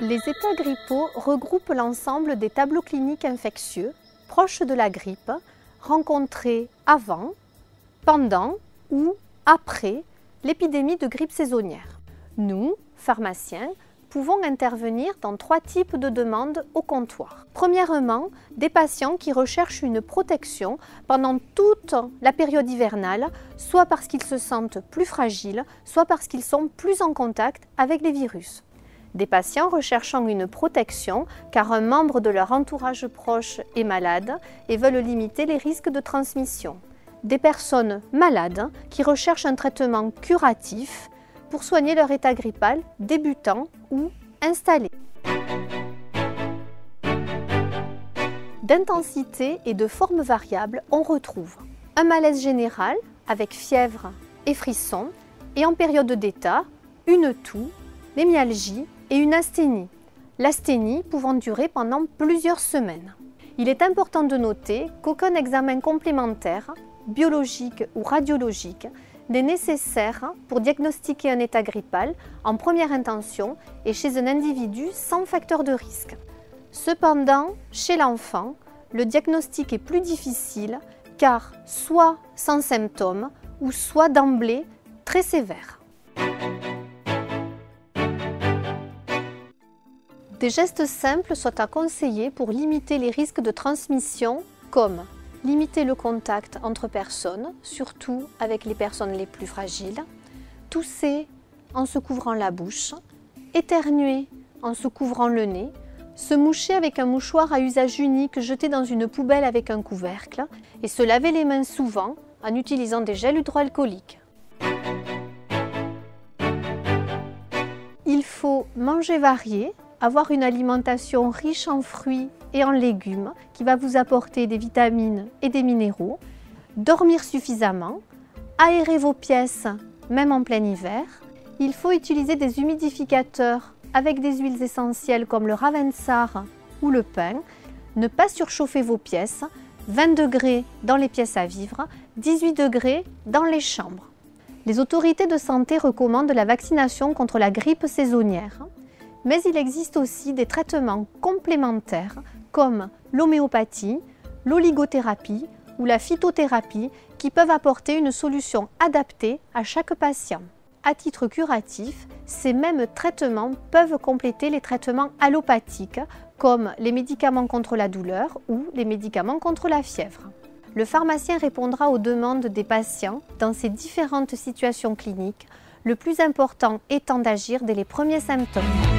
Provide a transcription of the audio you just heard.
Les états grippaux regroupent l'ensemble des tableaux cliniques infectieux proches de la grippe rencontrés avant, pendant ou après l'épidémie de grippe saisonnière. Nous, pharmaciens, pouvons intervenir dans trois types de demandes au comptoir. Premièrement, des patients qui recherchent une protection pendant toute la période hivernale, soit parce qu'ils se sentent plus fragiles, soit parce qu'ils sont plus en contact avec les virus. Des patients recherchant une protection car un membre de leur entourage proche est malade et veulent limiter les risques de transmission. Des personnes malades qui recherchent un traitement curatif pour soigner leur état grippal débutant ou installé. D'intensité et de forme variable, on retrouve un malaise général avec fièvre et frissons et en période d'état, une toux, les myalgies et une asthénie. L'asthénie pouvant durer pendant plusieurs semaines. Il est important de noter qu'aucun examen complémentaire, biologique ou radiologique, n'est nécessaire pour diagnostiquer un état grippal en première intention et chez un individu sans facteur de risque. Cependant, chez l'enfant, le diagnostic est plus difficile car soit sans symptômes ou soit d'emblée très sévère. Des gestes simples sont à conseiller pour limiter les risques de transmission comme limiter le contact entre personnes, surtout avec les personnes les plus fragiles, tousser en se couvrant la bouche, éternuer en se couvrant le nez, se moucher avec un mouchoir à usage unique jeté dans une poubelle avec un couvercle et se laver les mains souvent en utilisant des gels hydroalcooliques. Il faut manger varié, avoir une alimentation riche en fruits et en légumes qui va vous apporter des vitamines et des minéraux, dormir suffisamment, aérer vos pièces même en plein hiver. Il faut utiliser des humidificateurs avec des huiles essentielles comme le ravensar ou le pin. Ne pas surchauffer vos pièces. 20 degrés dans les pièces à vivre, 18 degrés dans les chambres. Les autorités de santé recommandent la vaccination contre la grippe saisonnière, mais il existe aussi des traitements complémentaires comme l'homéopathie, l'oligothérapie ou la phytothérapie qui peuvent apporter une solution adaptée à chaque patient. À titre curatif, ces mêmes traitements peuvent compléter les traitements allopathiques comme les médicaments contre la douleur ou les médicaments contre la fièvre. Le pharmacien répondra aux demandes des patients dans ces différentes situations cliniques, le plus important étant d'agir dès les premiers symptômes.